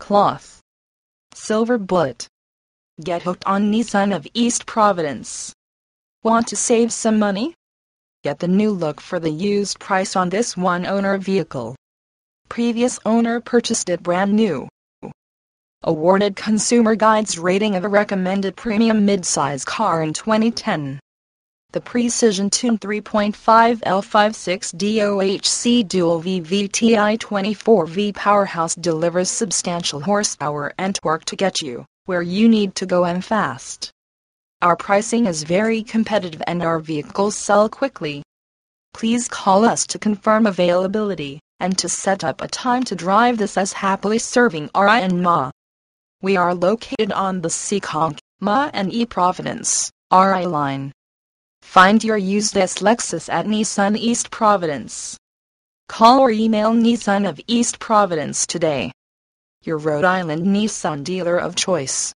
cloth, silver bullet. Get hooked on Nissan of East Providence. Want to save some money? Get the new look for the used price on this one owner vehicle. Previous owner purchased it brand new. Awarded Consumer Guides rating of a recommended premium midsize car in 2010. The Precision Tune 3.5 L V6 DOHC Dual VVTi 24V powerhouse delivers substantial horsepower and torque to get you where you need to go and fast. Our pricing is very competitive and our vehicles sell quickly. Please call us to confirm availability and to set up a time to drive this ES happily serving RI and Ma. We are located on the Seekonk, Ma and E Providence, RI line. Find your used ES Lexus at Nissan East Providence. Call or email Nissan of East Providence today. Your Rhode Island Nissan dealer of choice.